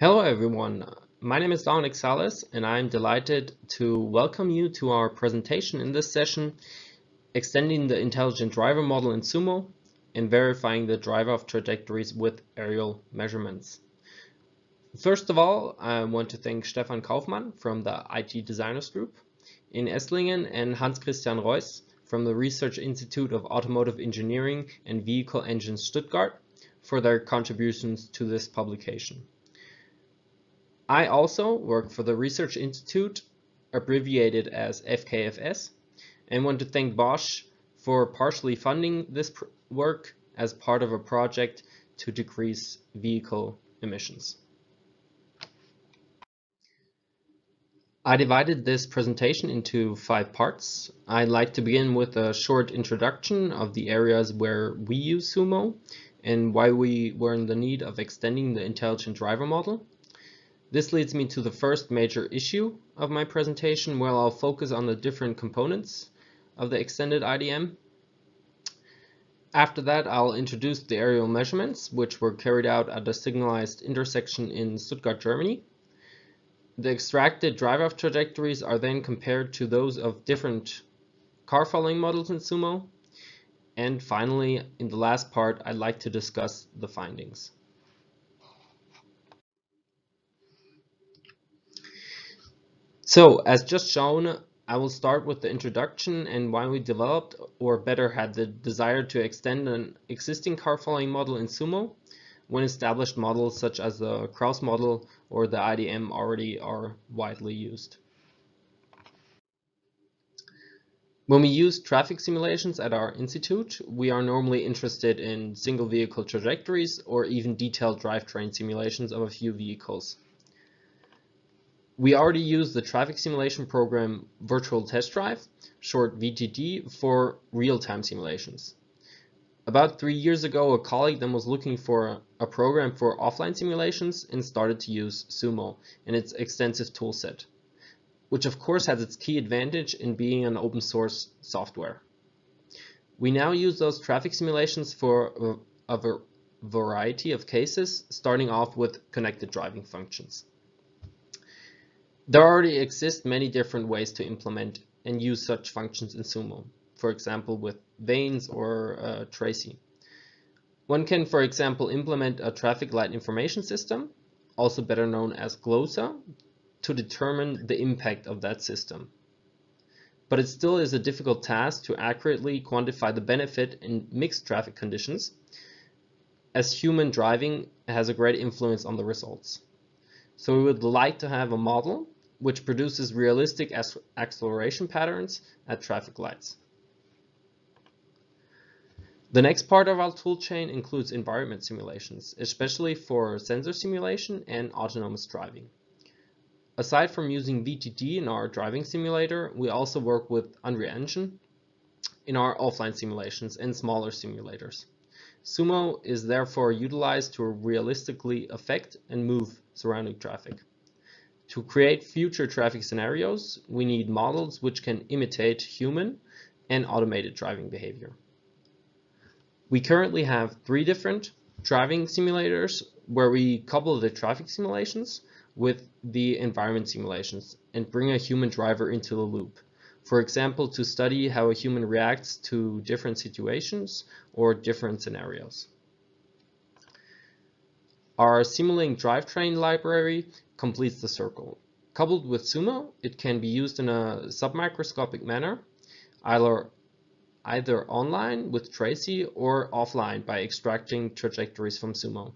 Hello everyone, my name is Dominik Salles and I'm delighted to welcome you to our presentation in this session, extending the intelligent driver model in Sumo and verifying the drive off trajectories with aerial measurements. First of all, I want to thank Stefan Kaufmann from the IT Designers Group in Esslingen and Hans-Christian Reuss from the Research Institute of Automotive Engineering and Vehicle Engines Stuttgart for their contributions to this publication. I also work for the Research Institute, abbreviated as FKFS, and want to thank Bosch for partially funding this work as part of a project to decrease vehicle emissions. I divided this presentation into five parts. I'd like to begin with a short introduction of the areas where we use Sumo and why we were in the need of extending the intelligent driver model. This leads me to the first major issue of my presentation where I'll focus on the different components of the extended IDM. After that, I'll introduce the aerial measurements, which were carried out at a signalized intersection in Stuttgart, Germany. The extracted drive-off trajectories are then compared to those of different car following models in Sumo. And finally, in the last part, I'd like to discuss the findings. So as just shown, I will start with the introduction and why we developed, or better had the desire to extend an existing car following model in Sumo when established models such as the Krauss model or the IDM already are widely used. When we use traffic simulations at our institute, we are normally interested in single vehicle trajectories or even detailed drivetrain simulations of a few vehicles. We already use the traffic simulation program Virtual Test Drive, short VTD, for real-time simulations. About three years ago, a colleague then was looking for a program for offline simulations and started to use Sumo and its extensive toolset, which of course has its key advantage in being an open source software. We now use those traffic simulations for a, variety of cases, starting off with connected driving functions. There already exist many different ways to implement and use such functions in Sumo, for example with Veins or uh, TraCI. One can, for example, implement a traffic light information system, also better known as GLOSA, to determine the impact of that system. But it still is a difficult task to accurately quantify the benefit in mixed traffic conditions, as human driving has a great influence on the results. So we would like to have a model which produces realistic acceleration patterns at traffic lights. The next part of our toolchain includes environment simulations, especially for sensor simulation and autonomous driving. Aside from using VTD in our driving simulator, we also work with Unreal Engine in our offline simulations and smaller simulators. Sumo is therefore utilized to realistically affect and move surrounding traffic. To create future traffic scenarios, we need models which can imitate human and automated driving behavior. We currently have three different driving simulators where we couple the traffic simulations with the environment simulations and bring a human driver into the loop. For example, to study how a human reacts to different situations or different scenarios. Our Simulink drivetrain library completes the circle. Coupled with Sumo, it can be used in a submicroscopic manner, either, either online with TraCI or offline by extracting trajectories from Sumo.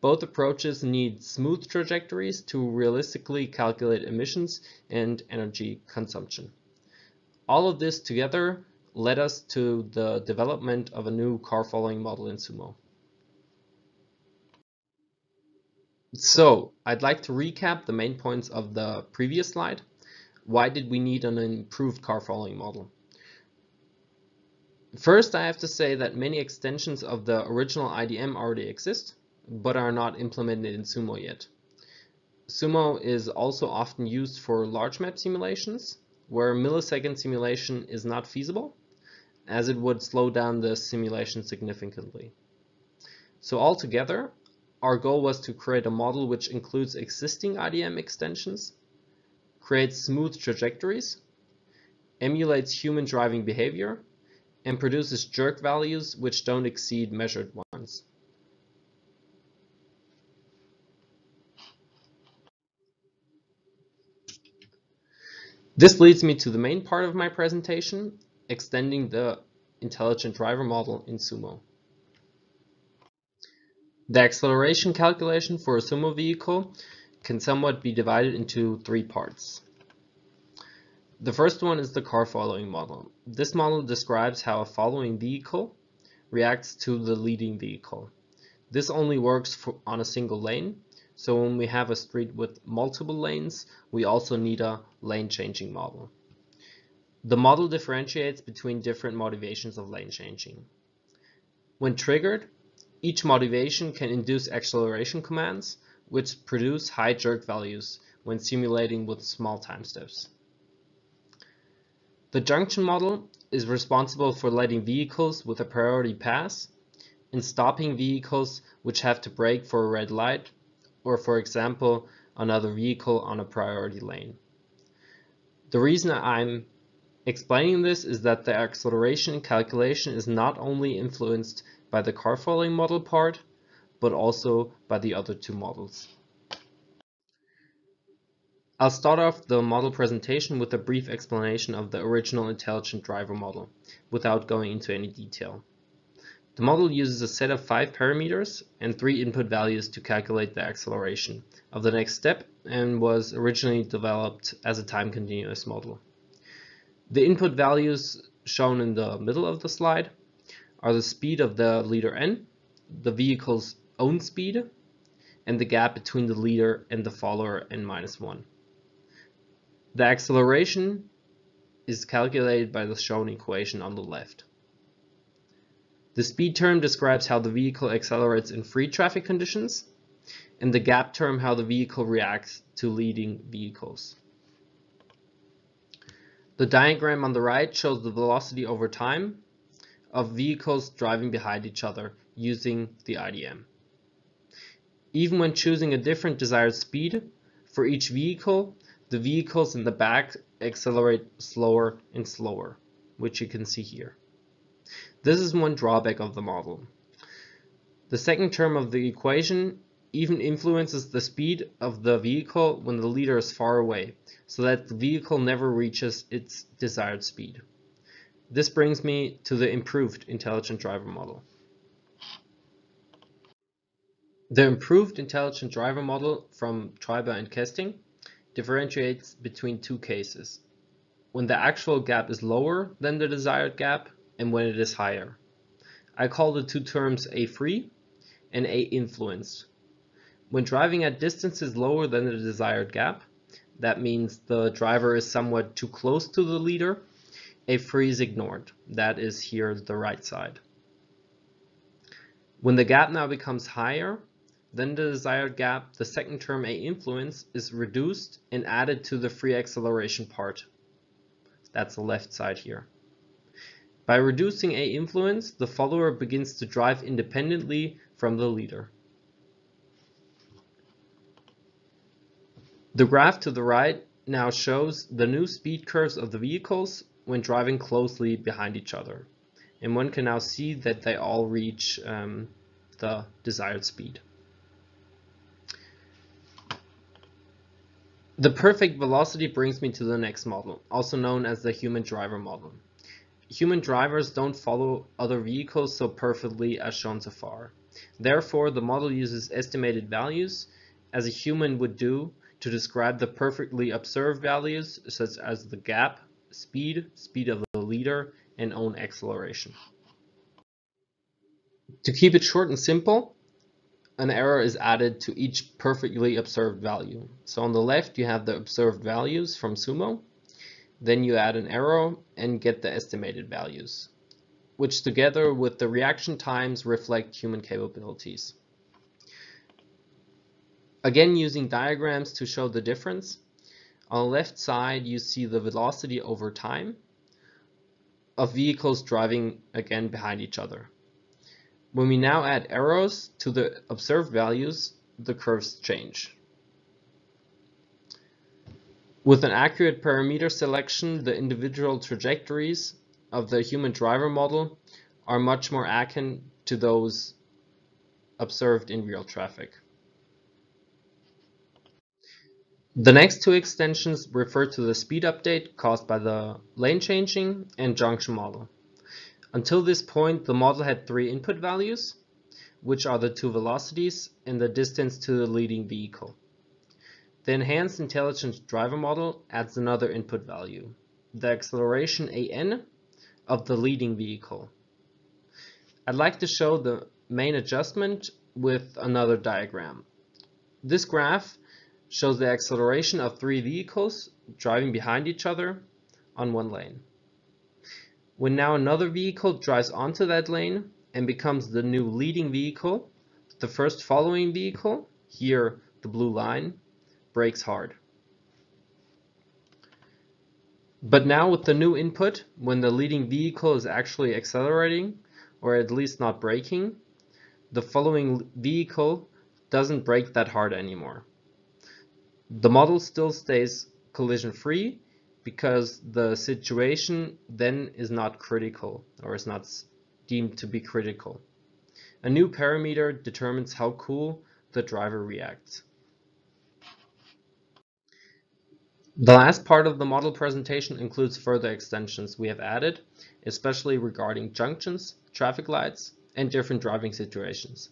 Both approaches need smooth trajectories to realistically calculate emissions and energy consumption. All of this together led us to the development of a new car following model in Sumo. So I'd like to recap the main points of the previous slide. Why did we need an improved car following model? First, I have to say that many extensions of the original IDM already exist, but are not implemented in Sumo yet. Sumo is also often used for large map simulations, where millisecond simulation is not feasible, as it would slow down the simulation significantly. So altogether, our goal was to create a model which includes existing IDM extensions, creates smooth trajectories, emulates human driving behavior, and produces jerk values which don't exceed measured ones. This leads me to the main part of my presentation, extending the intelligent driver model in Sumo. The acceleration calculation for a Sumo vehicle can somewhat be divided into three parts. The first one is the car following model. This model describes how a following vehicle reacts to the leading vehicle. This only works for, on a single lane, so when we have a street with multiple lanes, we also need a lane changing model. The model differentiates between different motivations of lane changing. When triggered, each motivation can induce acceleration commands, which produce high jerk values when simulating with small time steps. The junction model is responsible for letting vehicles with a priority pass and stopping vehicles which have to brake for a red light or for example another vehicle on a priority lane. The reason I'm explaining this is that the acceleration calculation is not only influenced by the car following model part, but also by the other two models. I'll start off the model presentation with a brief explanation of the original intelligent driver model, without going into any detail. The model uses a set of five parameters and three input values to calculate the acceleration of the next step and was originally developed as a time continuous model. The input values shown in the middle of the slide are the speed of the leader n, the vehicle's own speed, and the gap between the leader and the follower n minus 1. The acceleration is calculated by the shown equation on the left. The speed term describes how the vehicle accelerates in free traffic conditions, and the gap term how the vehicle reacts to leading vehicles. The diagram on the right shows the velocity over time of vehicles driving behind each other using the IDM. Even when choosing a different desired speed for each vehicle, the vehicles in the back accelerate slower and slower, which you can see here. This is one drawback of the model. The second term of the equation even influences the speed of the vehicle when the leader is far away, so that the vehicle never reaches its desired speed. This brings me to the improved intelligent driver model. The improved intelligent driver model from Treiber and Kesting differentiates between two cases. When the actual gap is lower than the desired gap and when it is higher. I call the two terms A free and A influenced. When driving at distances lower than the desired gap, that means the driver is somewhat too close to the leader, A free is ignored. That is here the right side. When the gap now becomes higher than the desired gap, the second term A influence is reduced and added to the free acceleration part. That's the left side here. By reducing A influence, the follower begins to drive independently from the leader. The graph to the right now shows the new speed curves of the vehicles when driving closely behind each other. And one can now see that they all reach um, the desired speed. The perfect velocity brings me to the next model, also known as the human driver model. Human drivers don't follow other vehicles so perfectly as shown so far. Therefore, the model uses estimated values as a human would do to describe the perfectly observed values such as the gap, speed, speed of the leader, and own acceleration. To keep it short and simple, an error is added to each perfectly observed value. So on the left you have the observed values from Sumo, then you add an arrow and get the estimated values, which together with the reaction times reflect human capabilities. Again, using diagrams to show the difference, on the left side you see the velocity over time of vehicles driving again behind each other. When we now add arrows to the observed values, the curves change. With an accurate parameter selection, the individual trajectories of the human driver model are much more akin to those observed in real traffic. The next two extensions refer to the speed update caused by the lane changing and junction model. Until this point, the model had three input values, which are the two velocities and the distance to the leading vehicle. The Enhanced Intelligent Driver model adds another input value, the acceleration an of the leading vehicle. I'd like to show the main adjustment with another diagram. This graph shows the acceleration of three vehicles driving behind each other on one lane. When now another vehicle drives onto that lane and becomes the new leading vehicle, the first following vehicle, here the blue line, brakes hard. But now with the new input, when the leading vehicle is actually accelerating, or at least not braking, the following vehicle doesn't brake that hard anymore. The model still stays collision free because the situation then is not critical or is not deemed to be critical. A new parameter determines how cool the driver reacts. The last part of the model presentation includes further extensions we have added, especially regarding junctions, traffic lights, and different driving situations.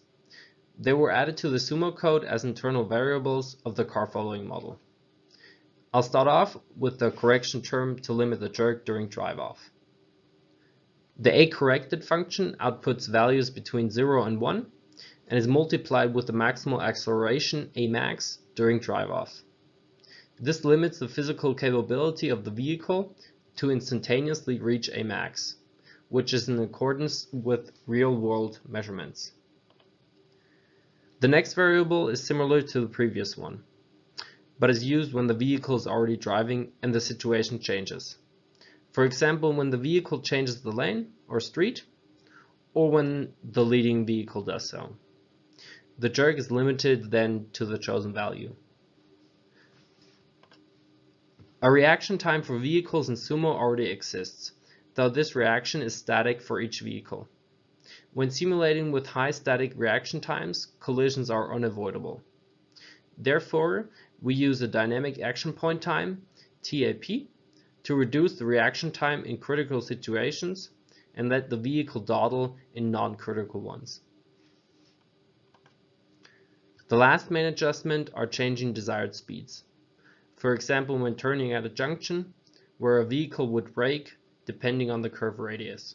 They were added to the Sumo code as internal variables of the car following model. I'll start off with the correction term to limit the jerk during drive off. The aCorrected function outputs values between 0 and 1 and is multiplied with the maximal acceleration Amax during drive off. This limits the physical capability of the vehicle to instantaneously reach a max which is in accordance with real-world measurements. The next variable is similar to the previous one, but is used when the vehicle is already driving and the situation changes. For example, when the vehicle changes the lane or street, or when the leading vehicle does so. The jerk is limited then to the chosen value. A reaction time for vehicles in Sumo already exists, though this reaction is static for each vehicle. When simulating with high static reaction times, collisions are unavoidable. Therefore, we use a dynamic action point time, TAP, to reduce the reaction time in critical situations and let the vehicle dawdle in non-critical ones. The last main adjustment are changing desired speeds. For example, when turning at a junction, where a vehicle would brake, depending on the curve radius.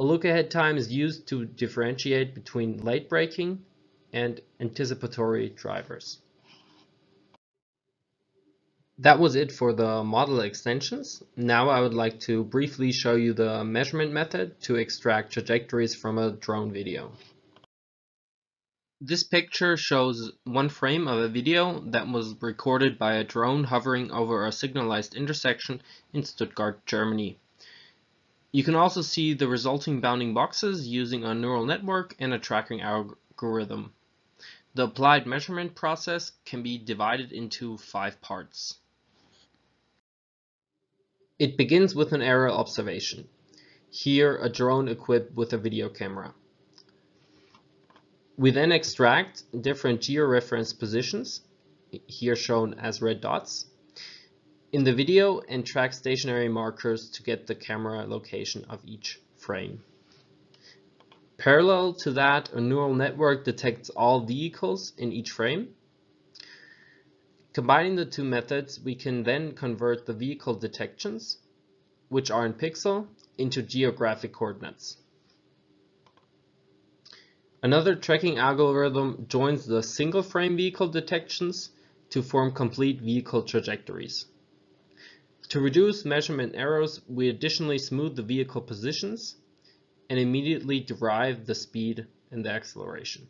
A look-ahead time is used to differentiate between late braking and anticipatory drivers. That was it for the model extensions. Now I would like to briefly show you the measurement method to extract trajectories from a drone video. This picture shows one frame of a video that was recorded by a drone hovering over a signalized intersection in Stuttgart, Germany. You can also see the resulting bounding boxes using a neural network and a tracking algorithm. The applied measurement process can be divided into five parts. It begins with an aerial observation. Here, a drone equipped with a video camera. We then extract different georeference positions, here shown as red dots, in the video and track stationary markers to get the camera location of each frame. Parallel to that, a neural network detects all vehicles in each frame. Combining the two methods, we can then convert the vehicle detections, which are in pixel, into geographic coordinates. Another tracking algorithm joins the single frame vehicle detections to form complete vehicle trajectories. To reduce measurement errors, we additionally smooth the vehicle positions and immediately derive the speed and the acceleration.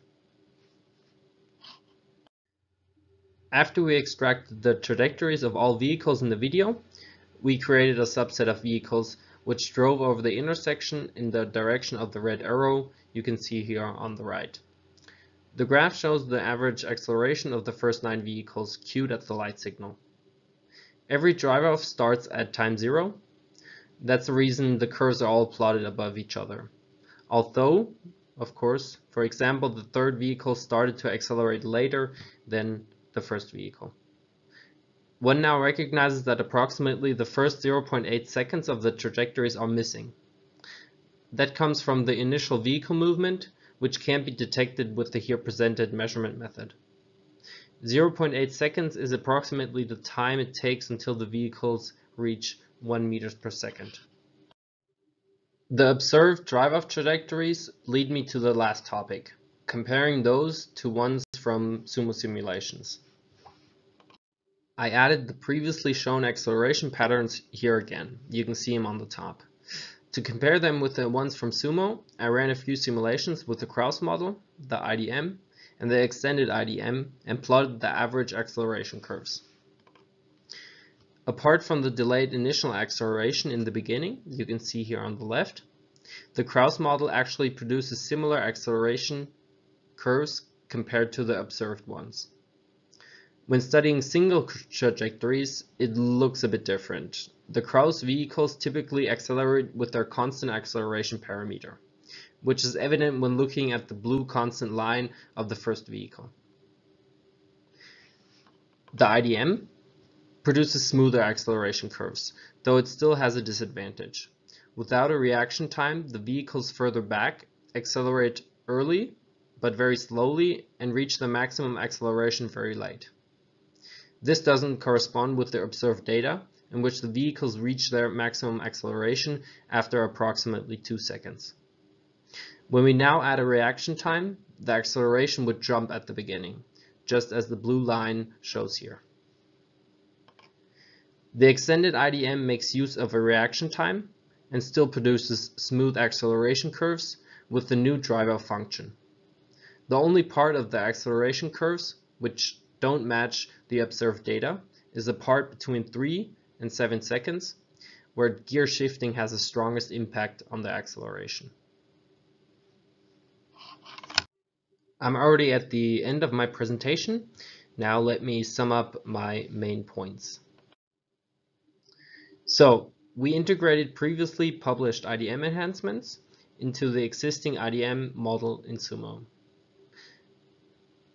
After we extract the trajectories of all vehicles in the video, we created a subset of vehicles which drove over the intersection in the direction of the red arrow you can see here on the right. The graph shows the average acceleration of the first nine vehicles queued at the light signal. Every drive-off starts at time zero. That's the reason the curves are all plotted above each other. Although, of course, for example, the third vehicle started to accelerate later than the first vehicle. One now recognizes that approximately the first 0.8 seconds of the trajectories are missing. That comes from the initial vehicle movement, which can't be detected with the here presented measurement method. 0.8 seconds is approximately the time it takes until the vehicles reach 1 meters per second. The observed drive-off trajectories lead me to the last topic, comparing those to ones from sumo simulations. I added the previously shown acceleration patterns here again. You can see them on the top. To compare them with the ones from Sumo, I ran a few simulations with the Krauss model, the IDM, and the extended IDM and plotted the average acceleration curves. Apart from the delayed initial acceleration in the beginning, you can see here on the left, the Krauss model actually produces similar acceleration curves compared to the observed ones. When studying single trajectories, it looks a bit different. The Krauss vehicles typically accelerate with their constant acceleration parameter which is evident when looking at the blue constant line of the first vehicle. The IDM produces smoother acceleration curves, though it still has a disadvantage. Without a reaction time, the vehicles further back accelerate early, but very slowly, and reach the maximum acceleration very late. This doesn't correspond with the observed data, in which the vehicles reach their maximum acceleration after approximately 2 seconds. When we now add a reaction time, the acceleration would jump at the beginning, just as the blue line shows here. The extended IDM makes use of a reaction time and still produces smooth acceleration curves with the new drive-off function. The only part of the acceleration curves which don't match the observed data is the part between 3 and 7 seconds, where gear shifting has the strongest impact on the acceleration. I'm already at the end of my presentation. Now let me sum up my main points. So we integrated previously published IDM enhancements into the existing IDM model in Sumo.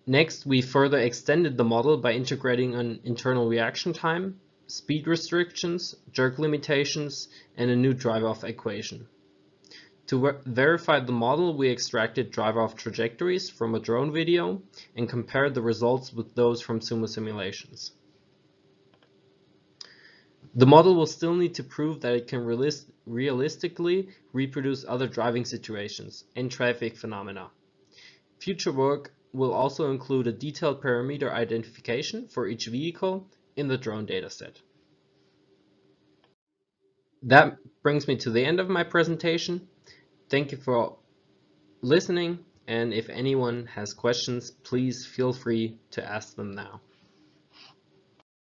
Next, we further extended the model by integrating an internal reaction time, speed restrictions, jerk limitations, and a new drive-off equation. To verify the model, we extracted drive-off trajectories from a drone video and compared the results with those from Sumo simulations. The model will still need to prove that it can realistically reproduce other driving situations and traffic phenomena. Future work will also include a detailed parameter identification for each vehicle in the drone dataset. That brings me to the end of my presentation. Thank you for listening and if anyone has questions, please feel free to ask them now.